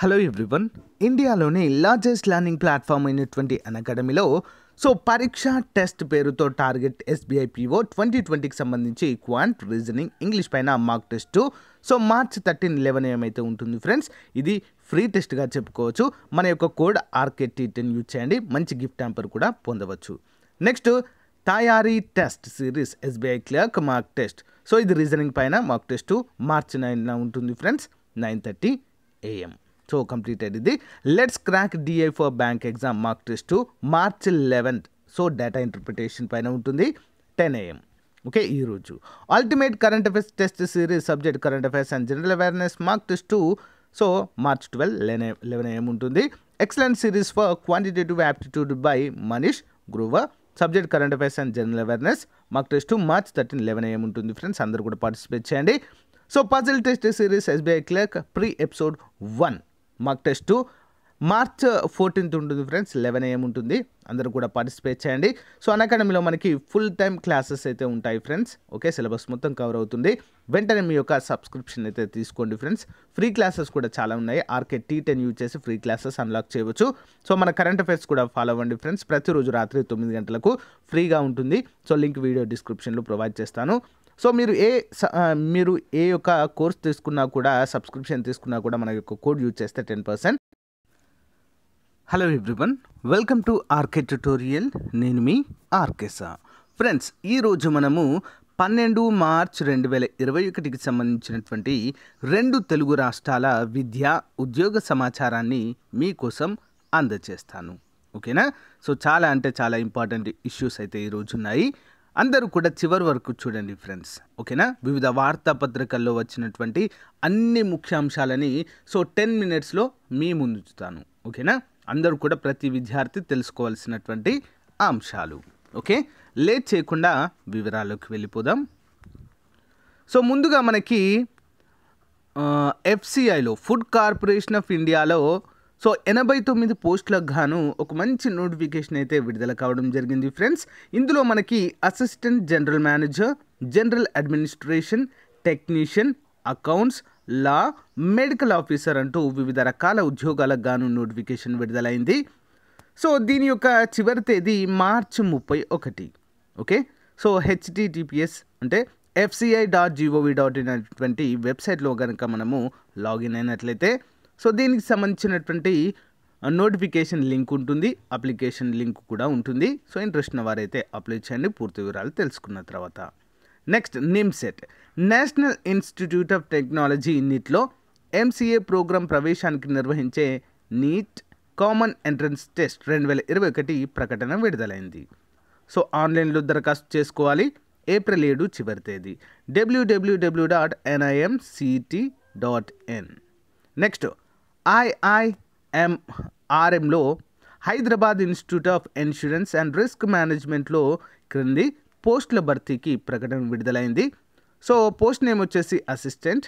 Hello everyone ఇండియాలోని largest learning platform అయినటువంటి అకాడమీలో సో పరీక్ష టెస్ట్ పేరుతో టార్గెట్ ఎస్బీఐ పీఓ ట్వంటీ ట్వంటీకి సంబంధించి క్వాంట్ రీజనింగ్ ఇంగ్లీష్ పైన mark test so March thirteen eleven ఏమైతే ఉంటుంది ఫ్రెండ్స్ ఇది ఫ్రీ టెస్ట్గా చెప్పుకోవచ్చు. మన యొక్క కోడ్ ఆర్కేటీ టెన్ యూజ్ చేయండి. మంచి గిఫ్ట్ ట్యాంపర్ కూడా పొందవచ్చు. నెక్స్ట్ తయారీ test series SBI clerk mark test so ఇది రీజనింగ్ పైన మార్క్ టెస్ట్ మార్చ్ నైన్ ఉంటుంది friends nine thirty AM so completed ఇది let's crack DI for bank exam mark test March eleventh so data interpretation పైన ఉంటుంది. Ten AM okay ఈరోజు ultimate current affairs test series subject current affairs and general awareness mark test so March twelve eleven eleven AM ఉంటుంది. Excellent series for quantitative aptitude by Manish Grover subject current affairs and general awareness mark test March thirteen eleven AM ఉంటుంది. Friends అందరూ కూడా participate చేయండి. So puzzle test series SBI clerk pre episode one mock test. March fourteenth ఉంటుంది friends eleven AM ఉంటుంది. అందరూ కూడా participate చేయండి. So అకాడమీలో మనకి ఫుల్ టైం క్లాసెస్ అయితే ఉంటాయి ఫ్రెండ్స్. ఓకే సిలబస్ మొత్తం కవర్ అవుతుంది. వెంటనే మీ యొక్క సబ్స్క్రిప్షన్ అయితే తీసుకోండి ఫ్రెండ్స్. ఫ్రీ క్లాసెస్ కూడా చాలా ఉన్నాయి. ఆర్కే టీ టెన్ యూజ్ చేసి ఫ్రీ క్లాసెస్ అన్లాక్ చేయవచ్చు. సో మన కరెంట్ అఫైర్స్ కూడా ఫాలో అవ్వండి ఫ్రెండ్స్. ప్రతిరోజు రాత్రి తొమ్మిది గంటలకు ఫ్రీగా ఉంటుంది. సో లింక్ వీడియో డిస్క్రిప్షన్లో ప్రొవైడ్ చేస్తాను. సో మీరు ఏ స- మీరు ఏ యొక్క కోర్స్ తీసుకున్నా కూడా సబ్స్క్రిప్షన్ తీసుకున్నా కూడా మన యొక్క కోడ్ యూజ్ చేస్తే ten percent. Hello everyone welcome to RK tutorial నేను మీ ఆర్కేసా ఫ్రెండ్స్ ఈరోజు మనము పన్నెండు మార్చ్ రెండు వేల ఇరవై ఒకటికి సంబంధించినటువంటి రెండు తెలుగు రాష్ట్రాల విద్య ఉద్యోగ సమాచారాన్ని మీకోసం అందజేస్తాను. ఓకేనా? సో చాలా అంటే చాలా ఇంపార్టెంట్ ఇష్యూస్ అయితే ఈరోజు ఉన్నాయి అందరూ కూడా చివరి వరకు చూడండి ఫ్రెండ్స్ ఓకేనా? వివిధ వార్తాపత్రికల్లో వచ్చినటువంటి అన్ని ముఖ్యాంశాలని సో టెన్ మినిట్స్లో మీ ముందుతాను ఓకేనా? అందరూ కూడా ప్రతి విద్యార్థి తెలుసుకోవాల్సినటువంటి అంశాలు ఓకే? లేట్ చేయకుండా వివరాల్లోకి వెళ్ళిపోదాం. సో ముందుగా మనకి ఎఫ్సిఐలో ఫుడ్ కార్పొరేషన్ ఆఫ్ ఇండియాలో సో ఎనభై తొమ్మిది పోస్టులకు గాను ఒక మంచి నోటిఫికేషన్ అయితే విడుదల కావడం జరిగింది ఫ్రెండ్స్. ఇందులో మనకి assistant general manager general administration technician accounts law medical officer అంటూ వివిధ రకాల ఉద్యోగాలకు గాను నోటిఫికేషన్ విడుదలైంది. సో దీని యొక్క చివరి తేదీ మార్చి ముప్పై ఒకటి. ఓకే? సో హెచ్టిటిపిఎస్ అంటే FCI dot GOV dot in అనేటువంటి వెబ్సైట్లో కనుక మనము లాగిన్ అయినట్లయితే సో దీనికి సంబంధించినటువంటి నోటిఫికేషన్ లింక్ ఉంటుంది అప్లికేషన్ లింక్ కూడా ఉంటుంది సో ఇంట్రెస్ట్ ఉన్న వారైతే అప్లై చేయండి పూర్తి వివరాలు తెలుసుకున్న తర్వాత next NIMCET national institute of technology నీట్లో MCA program ప్రవేశానికి నిర్వహించే నీట్ కామన్ ఎంట్రన్స్ టెస్ట్ రెండు వేల ఇరవై ఒకటి ప్రకటన విడుదలైంది సో ఆన్లైన్లో దరఖాస్తు చేసుకోవాలి ఏప్రిల్ ఏడు చివరి తేదీ WWW dot NIMCT dot in next ఐఐఎంఆర్ఎంలో Hyderabad institute of insurance and risk మేనేజ్మెంట్లో క్రింది పోస్టుల భర్తీకి ప్రకటన విడుదలైంది. సో పోస్ట్ నేమ్ వచ్చేసి అసిస్టెంట్.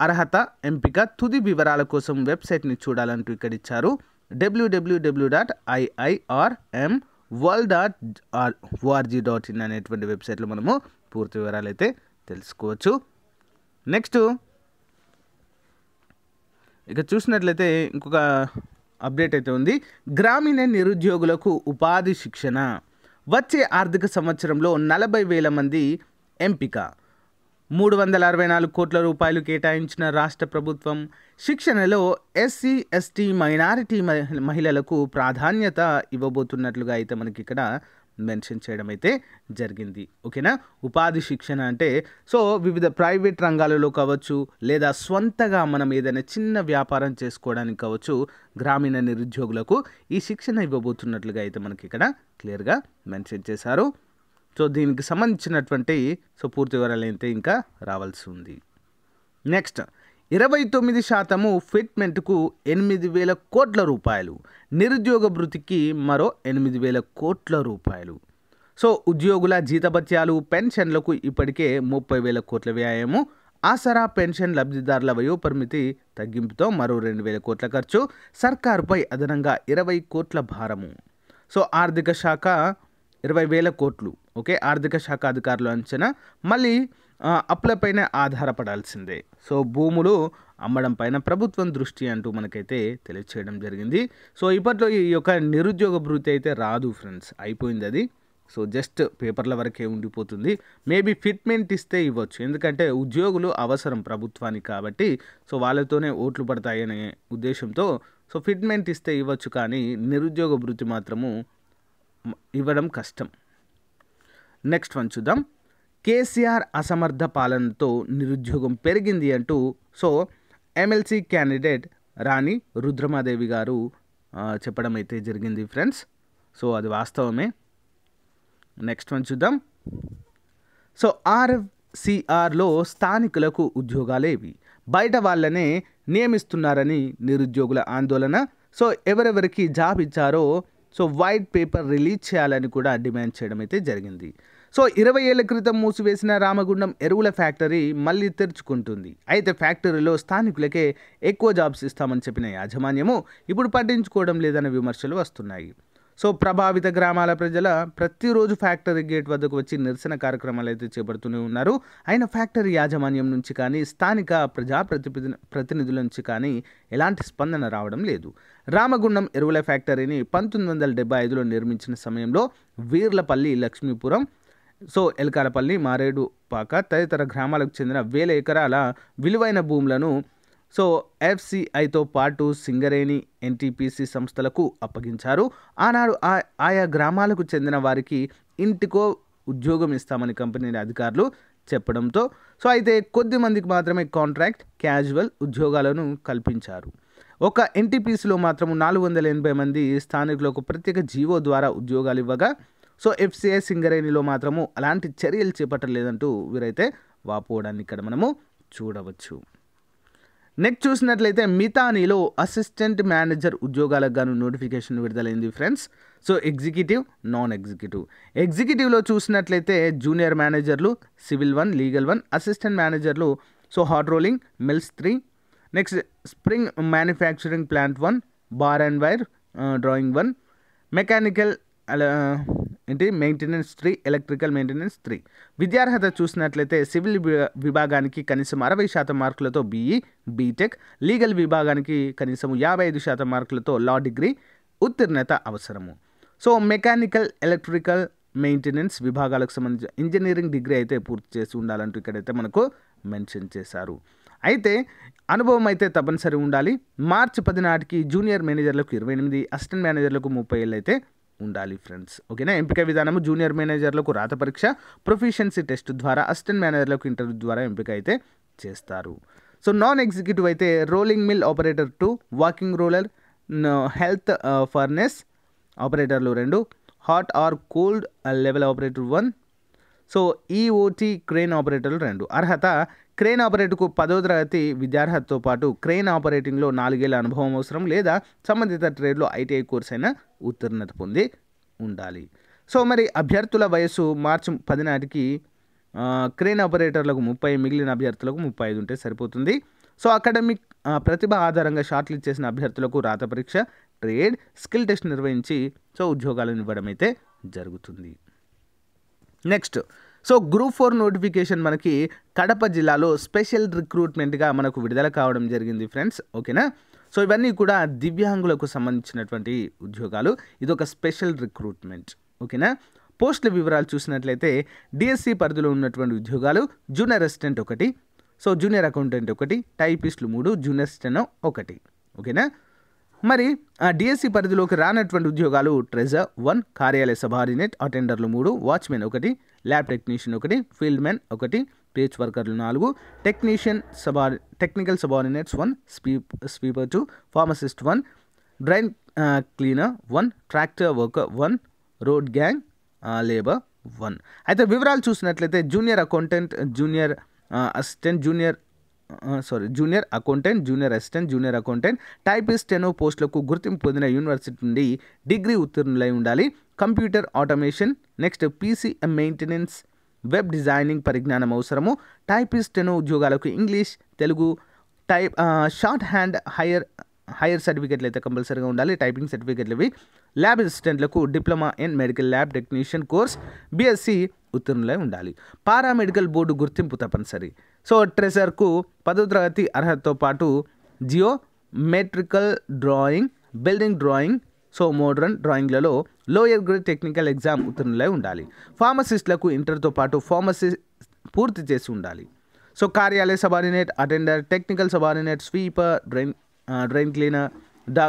అర్హత ఎంపిక తుది వివరాల కోసం వెబ్సైట్ని చూడాలంటూ ఇక్కడ ఇచ్చారు WWW dot IIRM world dot ORG dot in అనేటువంటి వెబ్సైట్లో మనము పూర్తి వివరాలు అయితే తెలుసుకోవచ్చు. నెక్స్ట్ ఇక చూసినట్లయితే ఇంకొక అప్డేట్ అయితే ఉంది. గ్రామీణ నిరుద్యోగులకు ఉపాధి శిక్షణ. వచ్చే ఆర్థిక సంవత్సరంలో నలభై వేల మంది ఎంపిక. మూడు వందల అరవై నాలుగు కోట్ల రూపాయలు కేటాయించిన రాష్ట్ర ప్రభుత్వం శిక్షణలో ఎస్సీ ఎస్టీ మైనారిటీ మహి- మహిళలకు ప్రాధాన్యత ఇవ్వబోతున్నట్లుగా అయితే మనకి ఇక్కడ మెన్షన్ చేయడం అయితే జరిగింది. ఓకేనా? ఉపాధి శిక్షణ అంటే సో వివిధ ప్రైవేట్ రంగాలలో కావచ్చు లేదా స్వంతగా మనం ఏదైనా చిన్న వ్యాపారం చేసుకోవడానికి కావచ్చు గ్రామీణ నిరుద్యోగులకు ఈ శిక్షణ ఇవ్వబోతున్నట్లుగా అయితే మనకి ఇక్కడ క్లియర్గా మెన్షన్ చేశారు. సో దీనికి సంబంధించినటువంటి సో పూర్తి వివరాలు అయితే ఇంకా రావాల్సి ఉంది. నెక్స్ట్ ఇరవై తొమ్మిది శాతము ఫిట్మెంట్కు ఎనిమిది వేల కోట్ల రూపాయలు. నిరుద్యోగ భృతికి మరో ఎనిమిది వేల కోట్ల రూపాయలు. సో ఉద్యోగుల జీతభత్యాలు పెన్షన్లకు ఇప్పటికే ముప్పై వేల కోట్ల వ్యాయాము. ఆసరా పెన్షన్ లబ్ధిదారుల వయోపరిమితి తగ్గింపుతో మరో రెండు వేల కోట్ల ఖర్చు. సర్కారుపై అదనంగా ఇరవై కోట్ల భారము. సో ఆర్థిక శాఖ ఇరవై వేల కోట్లు. ఓకే? ఆర్థిక శాఖ అధికారులు అంచనా. మళ్ళీ అప్పులపైన ఆధారపడాల్సిందే. సో భూములు అమ్మడం పైన ప్రభుత్వం దృష్టి అంటూ మనకైతే తెలియచేయడం జరిగింది. సో ఇప్పట్లో ఈ యొక్క నిరుద్యోగ భృతి అయితే రాదు ఫ్రెండ్స్ అయిపోయింది అది. సో జస్ట్ పేపర్ల వరకే ఉండిపోతుంది. మేబీ ఫిట్మెంట్ ఇస్తే ఇవ్వచ్చు. ఎందుకంటే ఉద్యోగులు అవసరం ప్రభుత్వానికి కాబట్టి సో వాళ్ళతోనే ఓట్లు పడతాయనే ఉద్దేశంతో సో ఫిట్మెంట్ ఇస్తే ఇవ్వచ్చు కానీ నిరుద్యోగ భృతి మాత్రము ఇవ్వడం కష్టం. నెక్స్ట్ వన్ చూద్దాం. కేసీఆర్ అసమర్థ పాలనతో నిరుద్యోగం పెరిగింది అంటూ so MLC candidate Rani Rudramadevi garu చెప్పడం అయితే జరిగింది ఫ్రెండ్స్. సో అది వాస్తవమే. నెక్స్ట్ వన్ చూద్దాం. సో ఆర్ఎఫ్సిఆర్లో స్థానికులకు ఉద్యోగాలేవి. బయట వాళ్ళనే నియమిస్తున్నారని నిరుద్యోగుల ఆందోళన. సో ఎవరెవరికి జాబ్ ఇచ్చారో సో వైట్ పేపర్ రిలీజ్ చేయాలని కూడా డిమాండ్ చేయడం అయితే జరిగింది. సో ఇరవై ఏళ్ళ క్రితం మూసివేసిన రామగుండం ఎరువుల ఫ్యాక్టరీ మళ్ళీ తెరుచుకుంటుంది. అయితే ఫ్యాక్టరీలో స్థానికులకే ఎక్కువ జాబ్స్ ఇస్తామని చెప్పిన యాజమాన్యము ఇప్పుడు పట్టించుకోవడం లేదన్న విమర్శలు వస్తున్నాయి. సో ప్రభావిత గ్రామాల ప్రజల ప్రతిరోజు ఫ్యాక్టరీ గేట్ వద్దకు వచ్చి నిరసన కార్యక్రమాలు అయితే చేపడుతూనే ఉన్నారు. ఆయన ఫ్యాక్టరీ యాజమాన్యం నుంచి కానీ స్థానిక ప్రజా ప్రతినిధి ప్రతినిధుల నుంచి కానీ ఎలాంటి స్పందన రావడం లేదు. రామగుండం ఎరువుల ఫ్యాక్టరీని పంతొమ్మిది వందల డెబ్బై ఐదులో నిర్మించిన సమయంలో వీర్లపల్లి లక్ష్మీపురం సో ఎల్కారపల్లి మారేడుపాక తదితర గ్రామాలకు చెందిన వేల ఎకరాల విలువైన భూములను సో ఎఫ్సిఐతో పాటు సింగరేణి ఎన్టీపీసీ సంస్థలకు అప్పగించారు. ఆనాడు ఆ- ఆయా గ్రామాలకు చెందిన వారికి ఇంటికో ఉద్యోగం ఇస్తామని కంపెనీ అధికారులు చెప్పడంతో సో అయితే కొద్ది మందికి మాత్రమే కాంట్రాక్ట్ క్యాజువల్ ఉద్యోగాలను కల్పించారు. ఒక ఎన్టీపీసీలో మాత్రం నాలుగు వందల ఎనభై మంది స్థానికులకు ప్రత్యేక జీవో ద్వారా ఉద్యోగాలు ఇవ్వగా సో ఎఫ్సిఐ సింగరేణిలో మాత్రము అలాంటి చర్యలు చేపట్టలేదంటూ వీరైతే వాపోవడాన్ని ఇక్కడ మనము చూడవచ్చు. నెక్స్ట్ చూసినట్లయితే మితానీలో అసిస్టెంట్ మేనేజర్ ఉద్యోగాలకు గాను నోటిఫికేషన్ విడుదలైంది friends. So executive non executive ఎగ్జిక్యూటివ్లో చూసినట్లయితే జూనియర్ మేనేజర్లు civil one legal one assistant మేనేజర్లు so hot rolling mills three. Next spring manufacturing plant one bar and wire drawing one. Mechanical అలా ఏంటి? Maintenance three electrical maintenance three విద్యార్హత చూసినట్లయితే civil విభాగానికి కనీసం అరవై శాతం మార్కులతో బీఈ బీటెక్ లీగల్ విభాగానికి కనీసం యాభై ఐదు శాతం మార్కులతో లా డిగ్రీ ఉత్తీర్ణత అవసరము. సో మెకానికల్ ఎలక్ట్రికల్ మెయింటెనెన్స్ విభాగాలకు సంబంధించిన ఇంజనీరింగ్ డిగ్రీ అయితే పూర్తి చేసి ఉండాలంటూ ఇక్కడైతే మనకు మెన్షన్ చేశారు. అయితే అనుభవం అయితే తప్పనిసరి ఉండాలి. మార్చి పది నాటికి జూనియర్ మేనేజర్లకు ఇరవై ఎనిమిది అసిస్టెంట్ మేనేజర్లకు ముప్పై ఏళ్ళు అయితే ఉండాలి ఫ్రెండ్స్. ఓకేనా? ఎంపిక విధానము జూనియర్ మేనేజర్లకు రాత పరీక్ష ప్రొఫిషియన్సీ టెస్ట్ ద్వారా అసిస్టెంట్ మేనేజర్లకు ఇంటర్వ్యూ ద్వారా ఎంపిక అయితే చేస్తారు. సో నాన్ ఎగ్జిక్యూటివ్ అయితే rolling mill operator two walking roller health furnace ఆపరేటర్లు రెండు hot or cold level operator one so EOT crane ఆపరేటర్లు రెండు. అర్హత క్రేన్ ఆపరేటర్కు పదో తరగతి విద్యార్హతతో పాటు క్రేన్ ఆపరేటింగ్లో నాలుగేళ్ళ అనుభవం అవసరం లేదా సంబంధిత ట్రేడ్లో ఐటీఐ కోర్స్ అయినా ఉత్తీర్ణత పొంది ఉండాలి. సో మరి అభ్యర్థుల వయస్సు మార్చి పది నాటికి క్రేన్ ఆపరేటర్లకు ముప్పై మిగిలిన అభ్యర్థులకు ముప్పై ఐదు ఉంటే సరిపోతుంది. సో అకాడమిక్ ప్రతిభ ఆధారంగా షార్ట్ చేసిన అభ్యర్థులకు రాత పరీక్ష ట్రేడ్ స్కిల్ టెస్ట్ నిర్వహించి సో ఉద్యోగాలను ఇవ్వడం అయితే జరుగుతుంది. Next so group four notification మనకి కడప జిల్లాలో స్పెషల్ రిక్రూట్మెంట్గా మనకు విడుదల కావడం జరిగింది ఫ్రెండ్స్. ఓకేనా? సో ఇవన్నీ కూడా దివ్యాంగులకు సంబంధించినటువంటి ఉద్యోగాలు. ఇది ఒక స్పెషల్ రిక్రూట్మెంట్. ఓకేనా? పోస్టుల వివరాలు చూసినట్లయితే డిఎస్సి పరిధిలో ఉన్నటువంటి ఉద్యోగాలు జూనియర్ అసిస్టెంట్ ఒకటి సో జూనియర్ అకౌంటెంట్ ఒకటి టైపిస్టులు మూడు జూనియర్ స్టెనో ఒకటి. ఓకేనా? మరి ఆ డిఎస్సి పరిధిలోకి రానటువంటి ఉద్యోగాలు ట్రెజర్ వన్ కార్యాలయ సబార్డినేట్ అటెండర్లు మూడు వాచ్మెన్ ఒకటి ల్యాబ్ టెక్నీషియన్ ఒకటి ఫీల్డ్ మ్యాన్ ఒకటి పేజ్ వర్కర్లు నాలుగు technician sub technical subordinates one sweep sweeper two pharmacist one drain cleaner one tractor worker one road gang labour one. అయితే వివరాలు చూసినట్లయితే junior accountant junior assistant junior sorry junior accountant junior assistant junior accountant typist steno పోస్టులకు గుర్తింపు పొందిన university నుండి degree ఉత్తీర్ణులై ఉండాలి. Computer automation next PC maintenance web designing పరిజ్ఞానం అవసరము. టైపిస్ట్ టెనో ఉద్యోగాలకు English Telugu type shorthand higher higher సర్టిఫికేట్లు అయితే కంపల్సరీగా ఉండాలి టైపింగ్ సర్టిఫికేట్లు ఇవి. Lab అసిస్టెంట్లకు diploma in medical lab technician course BSc ఉత్తీర్ణులై ఉండాలి. పారామెడికల్ బోర్డు గుర్తింపు తప్పనిసరి. సో ట్రెజర్కు పదో తరగతి అర్హతతో పాటు geometrical drawing building drawing so modern డ్రాయింగ్లలో lower grade technical exam ఉత్తీర్ణులై ఉండాలి. ఫార్మసిస్టులకు ఇంటర్తో పాటు ఫార్మసీ పూర్తి చేసి ఉండాలి. సో కార్యాలయ subordinate attender technical subordinate sweeper drain drain cleaner డా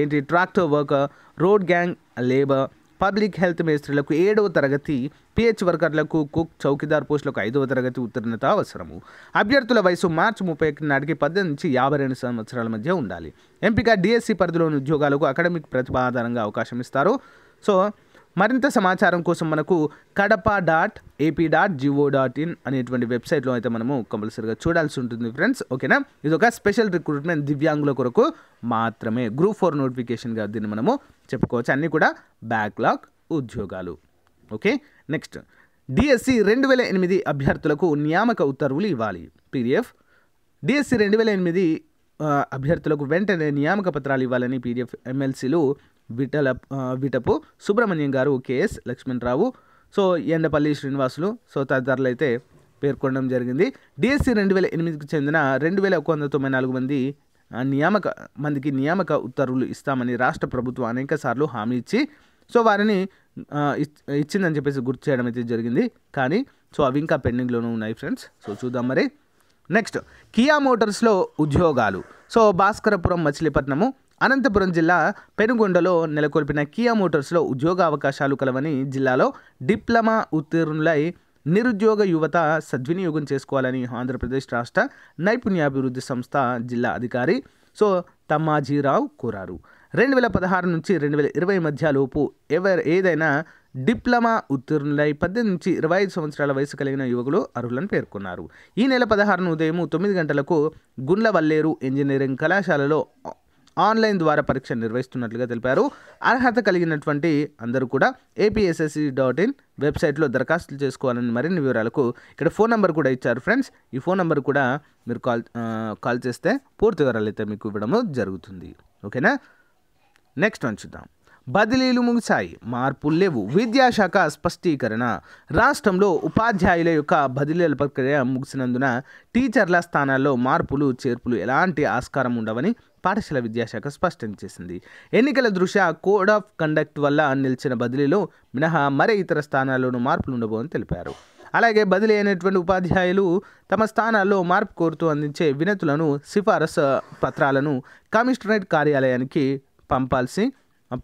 ఏంటి tractor worker road gang labour public health మేస్త్రీలకు ఏడవ తరగతి పిహెచ్ వర్కర్లకు కుక్ చౌకీదార్ పోస్టులకు ఐదవ తరగతి ఉత్తీర్ణత అవసరము. అభ్యర్థుల వయసు మార్చి ముప్పై ఒకటి నాటికి పద్దెనిమిది నుంచి యాభై రెండు సంవత్సరాల మధ్య ఉండాలి. ఎంపిక డిఎస్సి పరిధిలోని ఉద్యోగాలకు అకాడమిక్ ప్రతిభ ఆధారంగా అవకాశం ఇస్తారు. సో మరింత సమాచారం కోసం మనకు Kadapa dot AP dot GOV dot in అనేటువంటి వెబ్సైట్లో అయితే మనము కంపల్సరీగా చూడాల్సి ఉంటుంది ఫ్రెండ్స్. ఓకేనా? ఇది ఒక స్పెషల్ రిక్రూట్మెంట్ దివ్యాంగుల కొరకు మాత్రమే. గ్రూప్ ఫోర్ నోటిఫికేషన్గా దీన్ని మనము చెప్పుకోవచ్చు. అన్నీ కూడా బ్యాక్లాగ్ ఉద్యోగాలు. ఓకే? నెక్స్ట్. డిఎస్సి రెండు వేల ఎనిమిది అభ్యర్థులకు నియామక ఉత్తర్వులు ఇవ్వాలి. పీడిఎఫ్. డిఎస్సి రెండు వేల ఎనిమిది అభ్యర్థులకు వెంటనే నియామక పత్రాలు ఇవ్వాలని పీడిఎఫ్ ఎమ్మెల్సీలు Vittala Vitapu Subrahmanyam garu KS Lakshmanarao. So Endapalli Srinivasulu. So తదితరులు అయితే పేర్కొనడం జరిగింది. డిఎస్సి రెండు వేల ఎనిమిదికి చెందిన రెండు వేల ఒక వంద తొంభై నాలుగు మంది ఆ, నియామక మందికి నియామక ఉత్తర్వులు ఇస్తామని రాష్ట్ర ప్రభుత్వం అనేక సార్లు హామీ ఇచ్చి సో వారిని ఇచ్- ఇచ్చిందని చెప్పేసి గుర్తు చేయడం అయితే జరిగింది. కానీ సో అవి ఇంకా పెండింగ్లోనే ఉన్నాయి ఫ్రెండ్స్. సో చూద్దాం మరి. నెక్స్ట్ కియా మోటార్స్లో ఉద్యోగాలు. సో భాస్కరపురం మచిలీపట్నము. అనంతపురం జిల్లా పెనుగొండలో నెలకొల్పిన కియా మోటార్స్లో ఉద్యోగ అవకాశాలు కలవని జిల్లాలో డిప్లొమా ఉత్తీర్ణులై నిరుద్యోగ యువత సద్వినియోగం చేసుకోవాలని ఆంధ్రప్రదేశ్ రాష్ట్ర నైపుణ్యాభివృద్ధి సంస్థ జిల్లా అధికారి సో తమ్మాజీరావు కోరారు. రెండు వేల పదహారు నుంచి రెండు వేల ఇరవై మధ్య లోపు ఎవరు ఏదైనా డిప్లొమా ఉత్తీర్ణులై పద్దెనిమిది నుంచి ఇరవై ఐదు సంవత్సరాల వయసు కలిగిన యువకులు అర్హులను పేర్కొన్నారు. ఈ నెల పదహారును ఉదయం తొమ్మిది గంటలకు గుండ్లవల్లేరు ఇంజనీరింగ్ కళాశాలలో ఆన్లైన్ ద్వారా పరీక్ష నిర్వహిస్తున్నట్లుగా తెలిపారు. అర్హత కలిగినటువంటి అందరూ కూడా ఏపీఎస్ఎస్సి డాట్ ఇన్ వెబ్సైట్లో దరఖాస్తులు చేసుకోవాలని మరిన్ని వివరాలకు ఇక్కడ ఫోన్ నెంబర్ కూడా ఇచ్చారు ఫ్రెండ్స్. ఈ ఫోన్ నెంబర్ కూడా మీరు కాల్ కాల్ చేస్తే పూర్తి వివరాలు అయితే మీకు ఇవ్వడము జరుగుతుంది. ఓకేనా? నెక్స్ట్ వన్ చూద్దాం. బదిలీలు ముగిశాయి. మార్పులు లేవు. విద్యాశాఖ స్పష్టీకరణ. రాష్ట్రంలో ఉపాధ్యాయుల యొక్క బదిలీల ప్రక్రియ ముగిసినందున టీచర్ల స్థానాల్లో మార్పులు చేర్పులు ఎలాంటి ఆస్కారం ఉండవని పాఠశాల విద్యాశాఖ స్పష్టం చేసింది. ఎన్నికల దృష్ట్యా కోడ్ ఆఫ్ కండక్ట్ వల్ల నిలిచిన బదిలీలో మినహా మరే ఇతర స్థానాల్లోనూ మార్పులు ఉండబోని తెలిపారు. అలాగే బదిలీ అయినటువంటి ఉపాధ్యాయులు తమ స్థానాల్లో మార్పు కోరుతూ అందించే వినతులను సిఫారసు పత్రాలను కమిషనరేట్ కార్యాలయానికి పంపాల్సి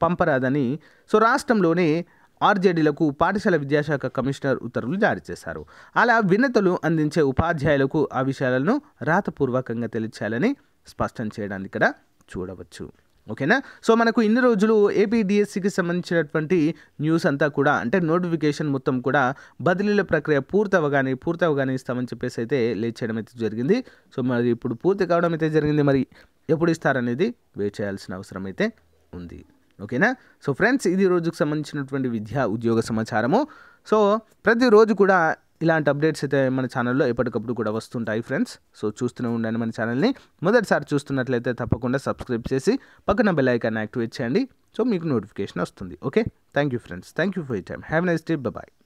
పంపరాదని సో రాష్ట్రంలోనే ఆర్జేడీలకు పాఠశాల విద్యాశాఖ కమిషనర్ ఉత్తర్వులు జారీ చేశారు. అలా వినతులు అందించే ఉపాధ్యాయులకు ఆ విషయాలను రాతపూర్వకంగా తెలియచేయాలని స్పష్టం చేయడానికి ఇక్కడ చూడవచ్చు. ఓకేనా? సో మనకు ఇన్ని రోజులు ఏపీడిఎస్సికి సంబంధించినటువంటి న్యూస్ అంతా కూడా అంటే నోటిఫికేషన్ మొత్తం కూడా బదిలీల ప్రక్రియ పూర్తవగానే పూర్తవగానే ఇస్తామని చెప్పేసి అయితే లేట్ చేయడం అయితే జరిగింది. సో మరి ఇప్పుడు పూర్తి కావడం అయితే జరిగింది. మరి ఎప్పుడు ఇస్తారనేది వెయిట్ చేయాల్సిన అవసరం అయితే ఉంది. ఓకేనా? సో ఫ్రెండ్స్ ఇది రోజుకు సంబంధించినటువంటి విద్యా ఉద్యోగ సమాచారము. సో ప్రతిరోజు కూడా ఇలాంటి అప్డేట్స్ అయితే మన ఛానల్లో ఎప్పటికప్పుడు కూడా వస్తుంటాయి ఫ్రెండ్స్. సో చూస్తూనే ఉండండి మన ఛానల్ని. మొదటిసారి చూస్తున్నట్లయితే తప్పకుండా సబ్స్క్రైబ్ చేసి పక్కన బెల్ ఐకాన్ యాక్టివేట్ చేయండి. సో మీకు నోటిఫికేషన్ వస్తుంది. Okay? Thank you friends. Thank you for you time. Have nice day. Bye.